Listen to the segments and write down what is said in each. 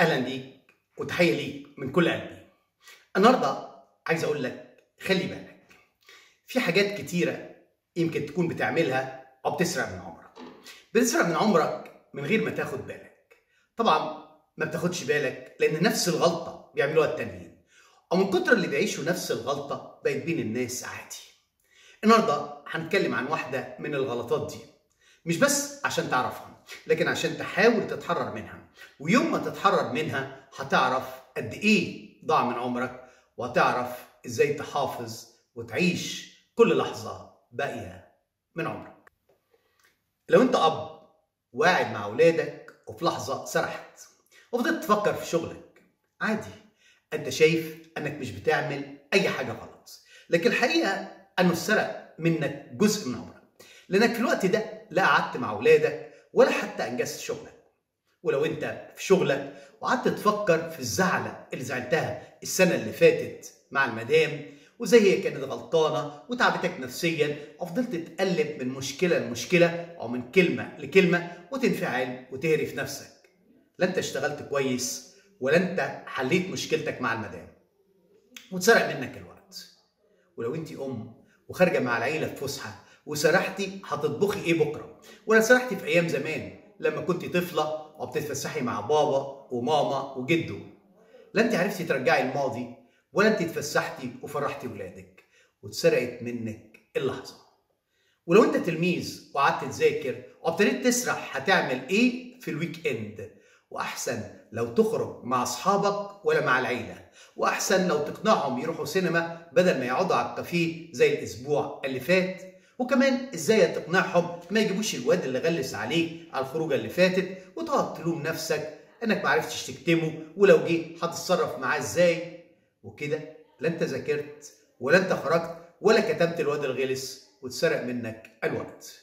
أهلا بيك وتحية ليك من كل قلبي. النهارده عايز أقول لك خلي بالك في حاجات كتيرة يمكن تكون بتعملها أو بتسرق من عمرك. بتسرق من عمرك من غير ما تاخد بالك. طبعا ما بتاخدش بالك لأن نفس الغلطة بيعملوها التانيين أو من كتر اللي بيعيشوا نفس الغلطة بقت بين الناس عادي. النهارده هنتكلم عن واحدة من الغلطات دي مش بس عشان تعرفها لكن عشان تحاول تتحرر منها ويوم ما تتحرر منها هتعرف قد إيه ضاع من عمرك وهتعرف إزاي تحافظ وتعيش كل لحظة باقية من عمرك. لو أنت أب وقاعد مع أولادك وفي لحظة سرحت وفضلت تفكر في شغلك عادي. أنت شايف أنك مش بتعمل أي حاجة غلط لكن الحقيقة أنه سرق منك جزء من عمرك لأنك في الوقت ده لا قعدت مع أولادك ولا حتى أنجزت شغلك. ولو أنت في شغلك وقعدت تفكر في الزعلة اللي زعلتها السنة اللي فاتت مع المدام وزي هي كانت غلطانة وتعبتك نفسيا وفضلت تقلب من مشكلة لمشكلة أو من كلمة لكلمة وتنفعل وتهري في نفسك. لا أنت اشتغلت كويس ولا أنت حليت مشكلتك مع المدام. واتسرق منك الوقت. ولو أنت أم وخارجة مع العيلة في فسحة وسرحتي هتطبخي إيه بكرة؟ ولا سرحتي في أيام زمان لما كنت طفلة وبتتفسحي مع بابا وماما وجده. لا انت عرفتي ترجعي الماضي ولا انت اتفسحتي وفرحتي ولادك واتسرقت منك اللحظه ولو انت تلميذ وقعدت تذاكر وابتديت تسرح هتعمل إيه في ال weekend؟ واحسن لو تخرج مع اصحابك ولا مع العيلة؟ واحسن لو تقنعهم يروحوا سينما بدل ما يقعدوا على الكافيه زي الأسبوع اللي فات؟ وكمان إزاي تقنعهم ما يجيبوش الواد اللي غلس عليك على الخروجة اللي فاتت وتقعد تلوم نفسك انك ما عرفتش تكتمه ولو جه هتتصرف معاه إزاي؟ وكده لا انت ذاكرت ولا انت خرجت ولا كتمت الواد الغلس واتسرق منك الوقت.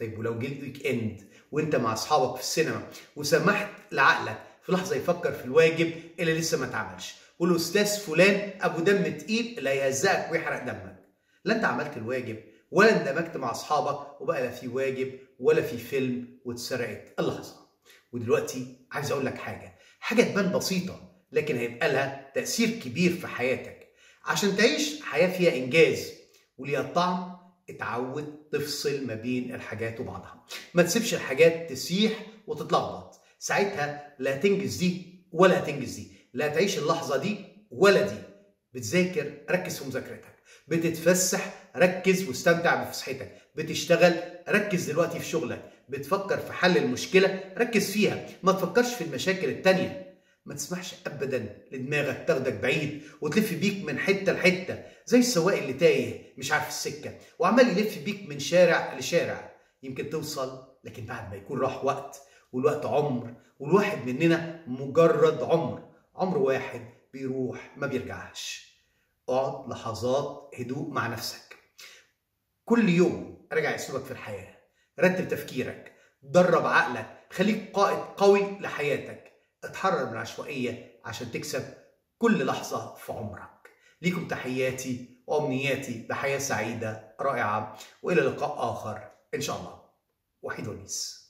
طيب ولو جه الويك إند وانت مع اصحابك في السينما وسمحت لعقلك في لحظة يفكر في الواجب اللي لسه ما اتعملش والأستاذ فلان أبو دم تقيل اللي هيهزقك ويحرق دمك. لا انت عملت الواجب ولا اندمجت مع أصحابك وبقى لا في واجب ولا في فيلم واتسرقت. اللحظه ودلوقتي عايز أقول لك حاجة. حاجة تبان بسيطة لكن هيبقى لها تأثير كبير في حياتك. عشان تعيش حياة فيها إنجاز وليها طعم اتعود تفصل ما بين الحاجات وبعضها. ما تسيبش الحاجات تسيح وتتلخبط. ساعتها لا هتنجز دي ولا هتنجز دي. لا هتعيش اللحظة دي ولا دي. بتذاكر ركز في مذاكرتك. بتتفسح ركز واستمتع بفسحتك. بتشتغل ركز دلوقتي في شغلك. بتفكر في حل المشكلة ركز فيها. ما تفكرش في المشاكل التانية. ما تسمحش ابدا لدماغك تاخدك بعيد وتلف بيك من حتة لحتة زي السواق اللي تايه مش عارف السكة وعمال يلف بيك من شارع لشارع. يمكن توصل لكن بعد ما يكون راح وقت والوقت عمر والواحد مننا مجرد عمر. عمر واحد بيروح ما بيرجعش. اقعد لحظات هدوء مع نفسك. كل يوم راجع أسلوبك في الحياة. رتب تفكيرك. درب عقلك. خليك قائد قوي لحياتك. اتحرر من العشوائية عشان تكسب كل لحظة في عمرك. ليكم تحياتي وأمنياتي بحياة سعيدة رائعة وإلى لقاء آخر. إن شاء الله. وحيد ونيس.